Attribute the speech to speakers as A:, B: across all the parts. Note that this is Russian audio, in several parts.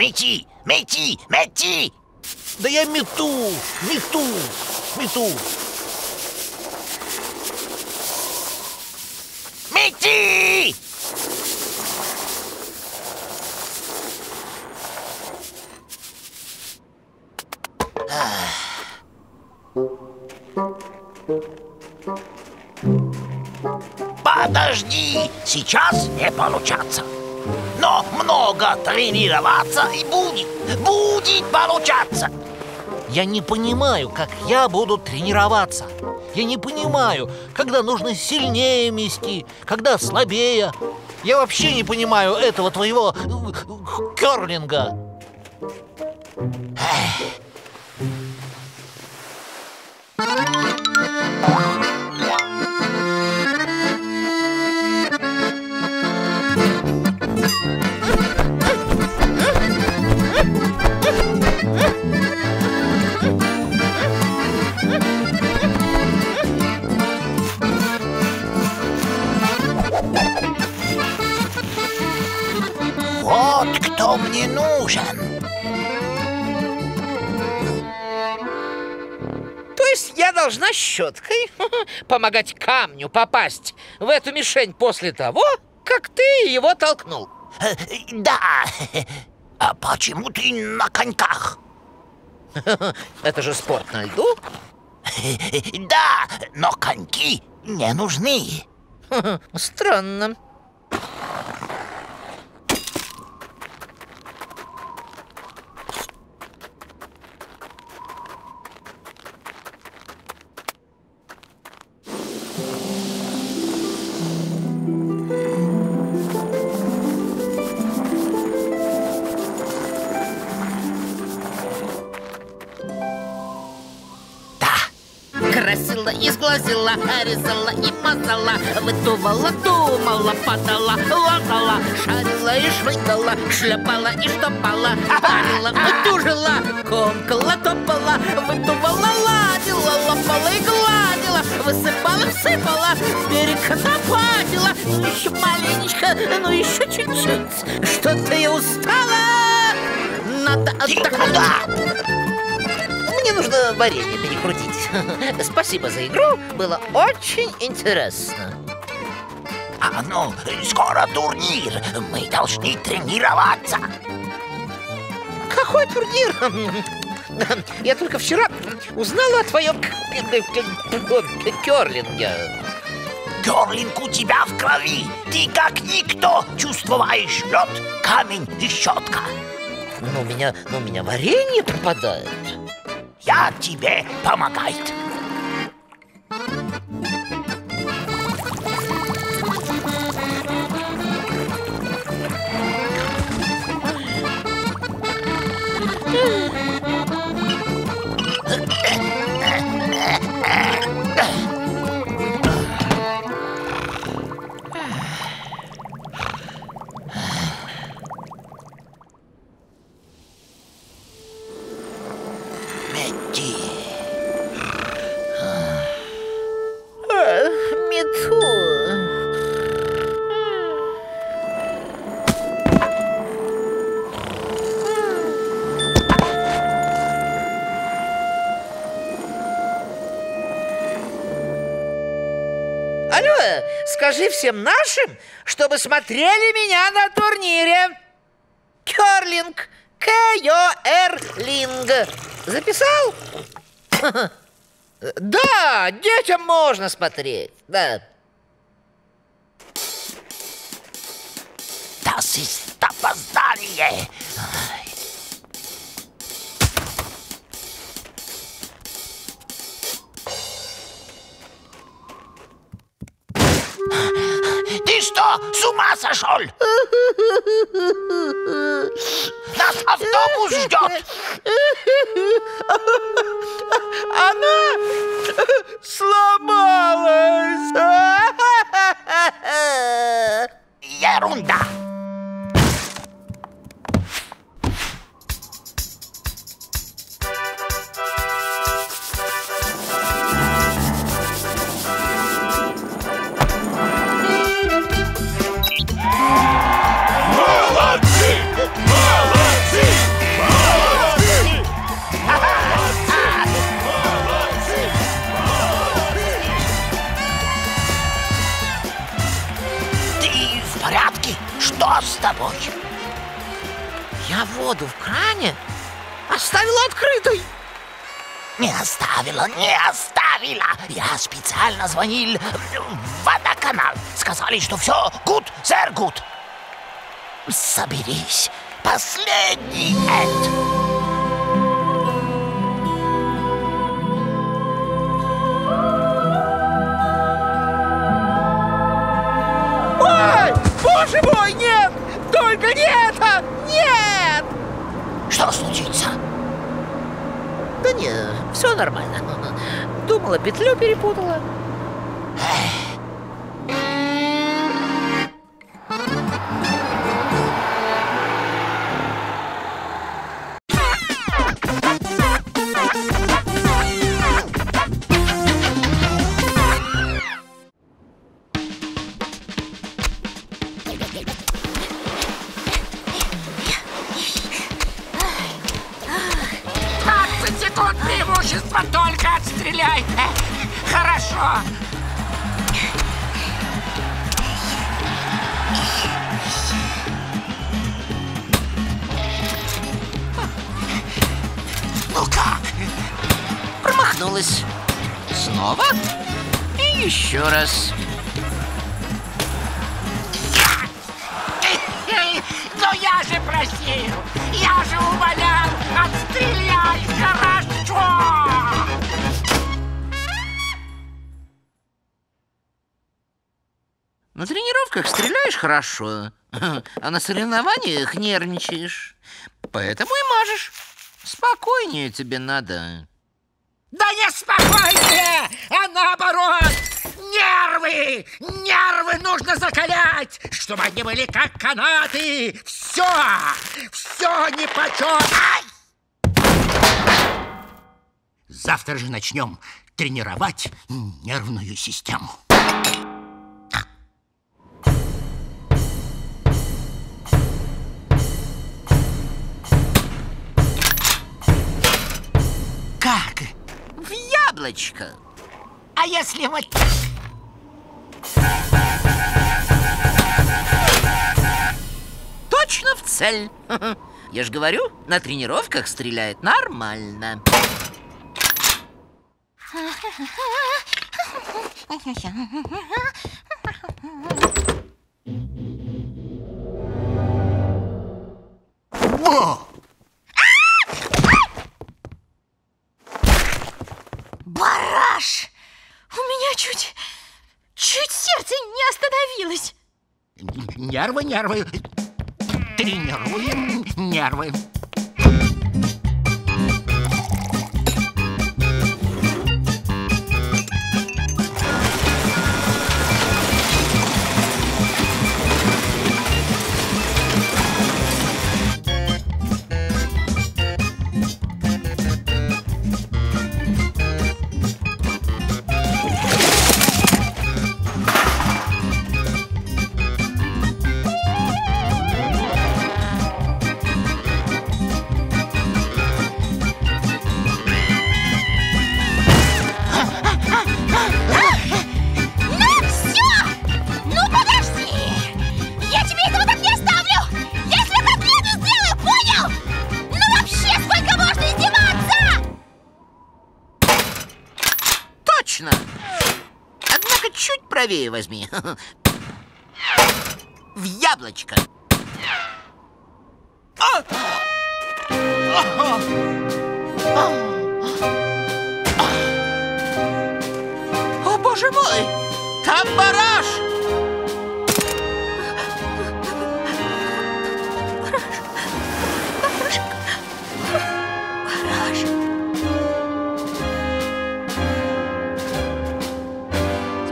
A: Мети, мети, мети!
B: Да я мету, мету, мету.
A: Мети! Подожди, сейчас не получаться. Но много тренироваться и будет, будет получаться.
B: Я не понимаю, как я буду тренироваться. Я не понимаю, когда нужно сильнее мести, когда слабее. Я вообще не понимаю этого твоего э, керлинга.
A: Вот кто мне нужен.
C: То есть я должна щеткой помогать камню попасть в эту мишень после того, как ты его толкнул.
A: Э, Да. А почему ты на коньках?
C: Это же спорт на льду.
A: Да, но коньки не нужны.
C: Странно.
D: Красила, изглазила, резала и мазала Выдувала, думала, падала, лазала Шарила и швыкала, шляпала и штопала Парила, утюжила, комкала, топала Выдувала, ладила, лопала и гладила Высыпала, всыпала, берег нападила Ну еще маленечко, ну еще чуть-чуть Что-то я устала Надо отдохнуть?
C: Мне нужно варенье перекрутить. Спасибо за игру, было очень интересно.
A: А ну, скоро турнир. Мы должны тренироваться.
C: Какой турнир? Я только вчера узнала о твоем керлинге.
A: Керлинг у тебя в крови. Ты как никто чувствуешь лед, камень и щетка.
C: Но у меня, но у меня варенье пропадает.
A: Я тебе помогает. Мети.
C: Мету. Алло, скажи всем нашим, чтобы смотрели меня на турнире. Керлинг. К-Ё-Р-Линг. Записал? Да, детям можно смотреть. Да.
A: Das ist опоздание. Ты что, с ума сошел? нас автобус ждет.
C: Она сломалась.
A: Ерунда. С тобой?
C: Я воду в кране оставила открытой.
A: Не оставила, не оставила. Я специально звонил в водоканал. Сказали, что все good, сэр good. Соберись. Последний эд.
C: Все нормально. Думала, петлю перепутала.
A: Ну как?
C: Промахнулась. Снова. И еще раз.
E: Но я же просил, я же умолял,
C: тренировках стреляешь хорошо, а на соревнованиях нервничаешь. Поэтому и мажешь. Спокойнее тебе надо.
E: Да не спокойнее, а наоборот. Нервы, нервы нужно закалять, чтобы они были как канаты. Все, все нипочем. Ай! Завтра же начнем тренировать нервную систему. Как?
C: В яблочко.
E: А если вот...
C: Точно в цель. Я же говорю, на тренировках стреляет нормально.
A: Во!
F: Бараш! У меня чуть... Чуть сердце не остановилось.
E: Нервы, нервы. Тренируем нервы.
C: Правее возьми. В яблочко. О, боже мой! Там бараш!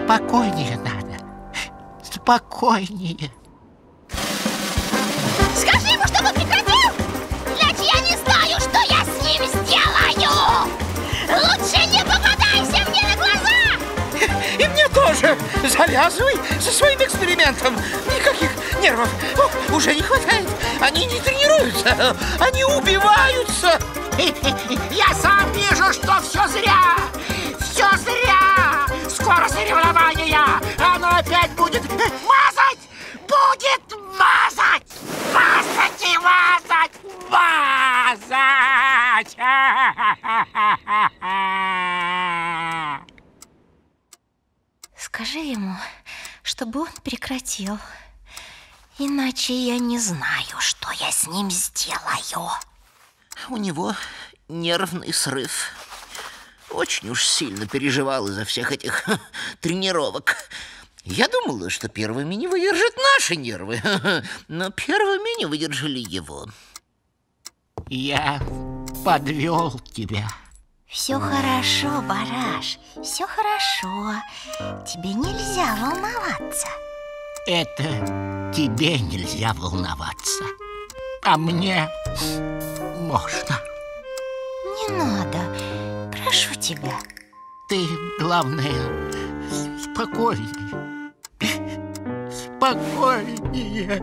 E: Спокойнее надо. Спокойнее.
F: Скажи ему, чтобы прекратил! Иначе я не знаю, что я с ним сделаю! Лучше не попадайся мне на глаза!
C: И мне тоже. Завязывай со своим экспериментом. Никаких нервов О, уже не хватает. Они не тренируются, они убиваются.
E: Я сам вижу, что все зря! Все зря! Скоро соревнования! Мазать!
F: Скажи ему, чтобы он прекратил. Иначе я не знаю, что я с ним сделаю.
C: У него нервный срыв. Очень уж сильно переживал из-за всех этих тренировок. Я думала, что первыми не выдержат наши нервы, но первыми не выдержали его.
E: Я подвел тебя.
F: Все хорошо, Бараш, все хорошо. Тебе нельзя волноваться.
E: Это тебе нельзя волноваться. А мне можно.
F: Не надо, прошу тебя.
E: Ты, главное, спокойнее. Спокойнее.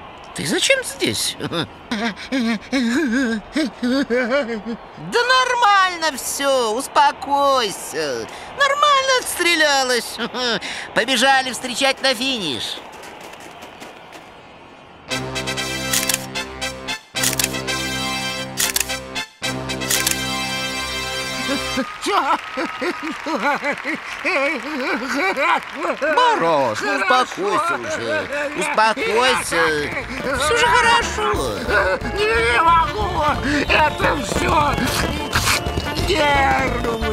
C: Ты зачем здесь? Да нормально все, успокойся. Нормально отстрелялась. Побежали встречать на финиш. Бараш, ну успокойся уже. Успокойся. Все же хорошо.
E: Не могу! Это все нервы!